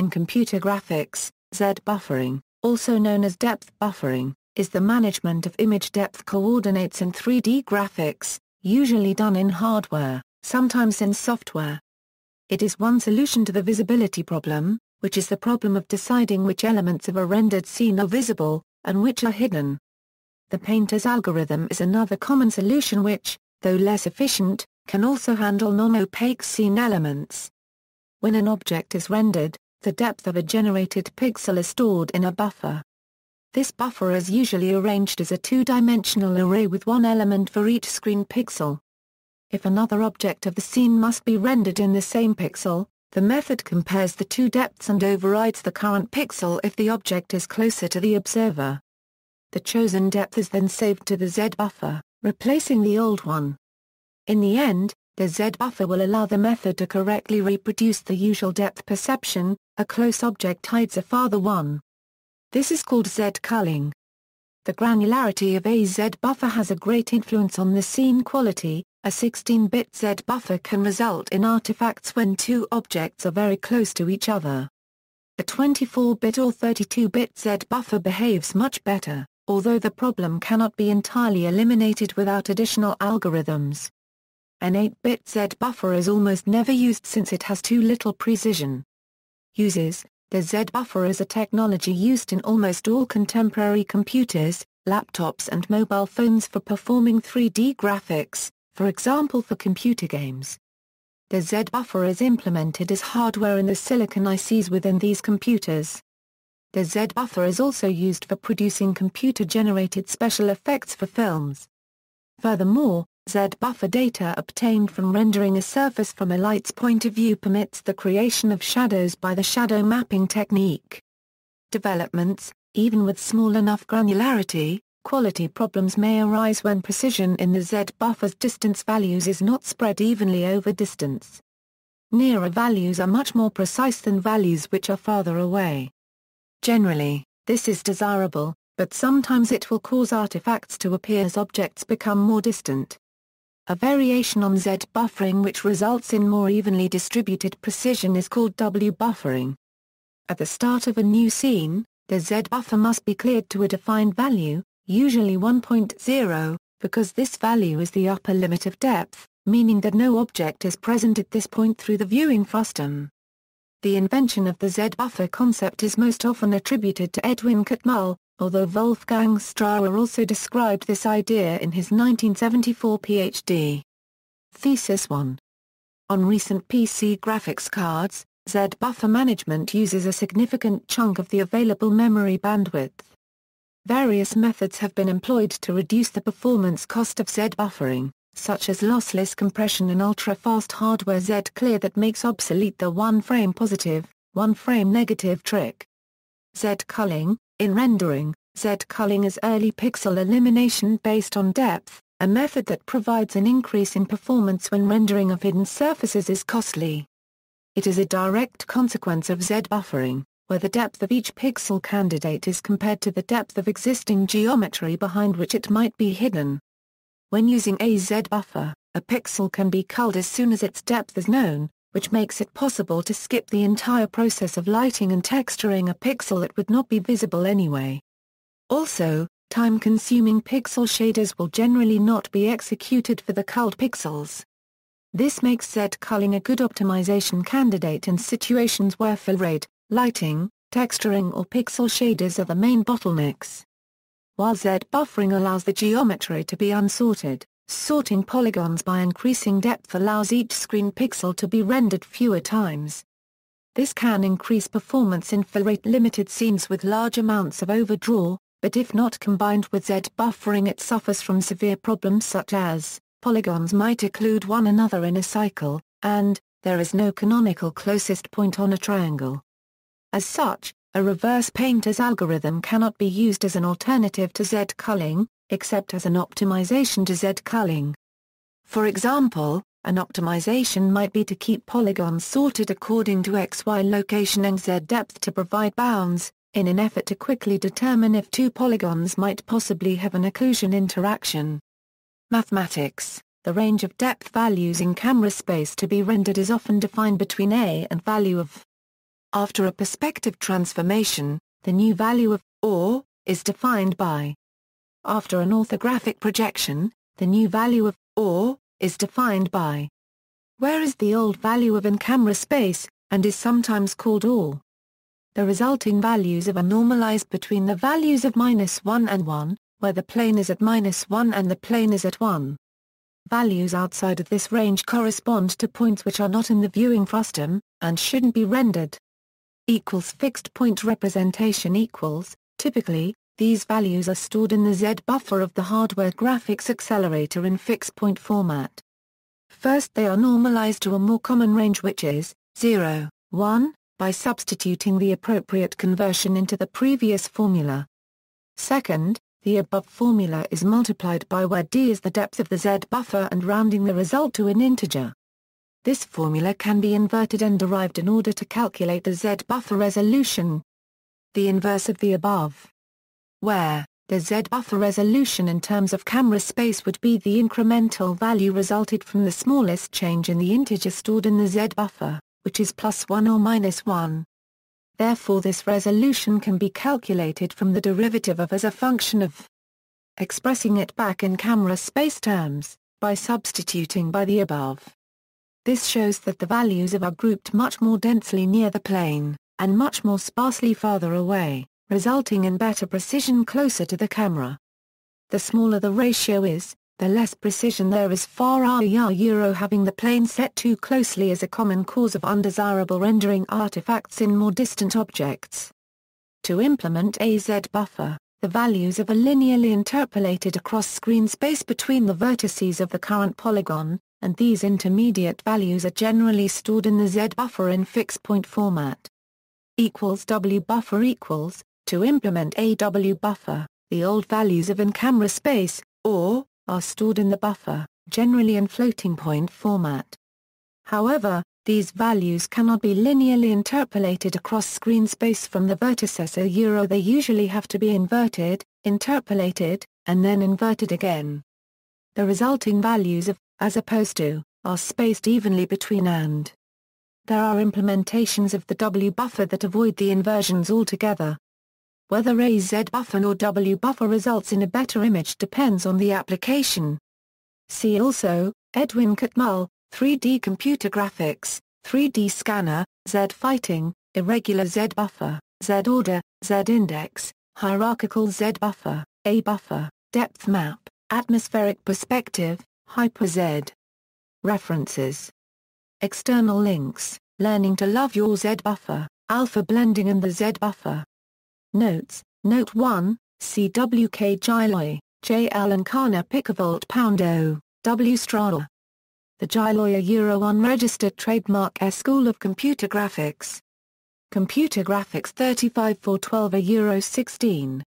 In computer graphics, Z-buffering, also known as depth buffering, is the management of image depth coordinates in 3D graphics, usually done in hardware, sometimes in software. It is one solution to the visibility problem, which is the problem of deciding which elements of a rendered scene are visible, and which are hidden. The painter's algorithm is another common solution which, though less efficient, can also handle non-opaque scene elements. When an object is rendered, the depth of a generated pixel is stored in a buffer. This buffer is usually arranged as a two-dimensional array with one element for each screen pixel. If another object of the scene must be rendered in the same pixel, the method compares the two depths and overrides the current pixel if the object is closer to the observer. The chosen depth is then saved to the Z buffer, replacing the old one. In the end, the Z-buffer will allow the method to correctly reproduce the usual depth perception, a close object hides a farther one. This is called Z-culling. The granularity of a Z-buffer has a great influence on the scene quality, a 16-bit Z-buffer can result in artifacts when two objects are very close to each other. A 24-bit or 32-bit Z-buffer behaves much better, although the problem cannot be entirely eliminated without additional algorithms. An 8-bit Z buffer is almost never used since it has too little precision. Uses The Z buffer is a technology used in almost all contemporary computers, laptops and mobile phones for performing 3D graphics, for example for computer games. The Z buffer is implemented as hardware in the silicon ICs within these computers. The Z buffer is also used for producing computer-generated special effects for films. Furthermore, Z-buffer data obtained from rendering a surface from a light's point of view permits the creation of shadows by the shadow mapping technique. Developments, even with small enough granularity, quality problems may arise when precision in the Z-buffer's distance values is not spread evenly over distance. Nearer values are much more precise than values which are farther away. Generally, this is desirable, but sometimes it will cause artifacts to appear as objects become more distant a variation on Z buffering which results in more evenly distributed precision is called W buffering. At the start of a new scene, the Z buffer must be cleared to a defined value, usually 1.0, because this value is the upper limit of depth, meaning that no object is present at this point through the viewing frustum. The invention of the Z-buffer concept is most often attributed to Edwin Catmull, although Wolfgang Straßer also described this idea in his 1974 Ph.D. Thesis 1. On recent PC graphics cards, Z-buffer management uses a significant chunk of the available memory bandwidth. Various methods have been employed to reduce the performance cost of Z-buffering, such as lossless compression and ultra-fast hardware Z-clear that makes obsolete the one-frame positive, one-frame negative trick. Z-culling, in rendering, Z-culling is early pixel elimination based on depth, a method that provides an increase in performance when rendering of hidden surfaces is costly. It is a direct consequence of Z-buffering, where the depth of each pixel candidate is compared to the depth of existing geometry behind which it might be hidden. When using a Z-buffer, a pixel can be culled as soon as its depth is known, which makes it possible to skip the entire process of lighting and texturing a pixel that would not be visible anyway. Also, time-consuming pixel shaders will generally not be executed for the culled pixels. This makes Z-culling a good optimization candidate in situations where fill rate, lighting, texturing or pixel shaders are the main bottlenecks. While Z-buffering allows the geometry to be unsorted, Sorting polygons by increasing depth allows each screen pixel to be rendered fewer times. This can increase performance in fill-rate limited scenes with large amounts of overdraw, but if not combined with Z buffering it suffers from severe problems such as, polygons might occlude one another in a cycle, and, there is no canonical closest point on a triangle. As such, a reverse painter's algorithm cannot be used as an alternative to Z-culling, except as an optimization to Z-culling. For example, an optimization might be to keep polygons sorted according to XY location and Z depth to provide bounds, in an effort to quickly determine if two polygons might possibly have an occlusion interaction. Mathematics The range of depth values in camera space to be rendered is often defined between a and value of After a perspective transformation, the new value of OR is defined by. After an orthographic projection, the new value of OR is defined by. Where is the old value of in camera space, and is sometimes called OR. The resulting values of are normalized between the values of minus 1 and 1, where the plane is at minus 1 and the plane is at 1. Values outside of this range correspond to points which are not in the viewing frustum, and shouldn't be rendered. Equals fixed point representation equals, typically, these values are stored in the Z buffer of the hardware graphics accelerator in fixed point format. First they are normalized to a more common range which is 0, 1, by substituting the appropriate conversion into the previous formula. Second, the above formula is multiplied by where d is the depth of the Z buffer and rounding the result to an integer. This formula can be inverted and derived in order to calculate the Z buffer resolution. The inverse of the above. Where, the Z buffer resolution in terms of camera space would be the incremental value resulted from the smallest change in the integer stored in the Z buffer, which is plus 1 or minus 1. Therefore this resolution can be calculated from the derivative of as a function of expressing it back in camera space terms, by substituting by the above. This shows that the values of are grouped much more densely near the plane, and much more sparsely farther away, resulting in better precision closer to the camera. The smaller the ratio is, the less precision there is far are Euro having the plane set too closely is a common cause of undesirable rendering artifacts in more distant objects. To implement a Z buffer, the values of are linearly interpolated across screen space between the vertices of the current polygon, and these intermediate values are generally stored in the Z buffer in fixed point format. Equals W buffer equals, to implement a W buffer, the old values of in-camera space, or, are stored in the buffer, generally in floating point format. However, these values cannot be linearly interpolated across screen space from the vertices so euro they usually have to be inverted, interpolated, and then inverted again. The resulting values of, as opposed to, are spaced evenly between and. There are implementations of the W buffer that avoid the inversions altogether, whether a Z buffer or W buffer results in a better image depends on the application. See also, Edwin Catmull, 3D Computer Graphics, 3D Scanner, Z Fighting, Irregular Z Buffer, Z Order, Z Index, Hierarchical Z Buffer, A Buffer, Depth Map, Atmospheric Perspective, Hyper Z. References External links, Learning to Love Your Z Buffer, Alpha Blending and the Z Buffer. Notes, Note 1, CWK Giloi, J. L. Kana Picavolt Pound O, W. Strada. The Giloi Euro unregistered trademark S School of Computer Graphics. Computer Graphics 35 412 a Euro 16.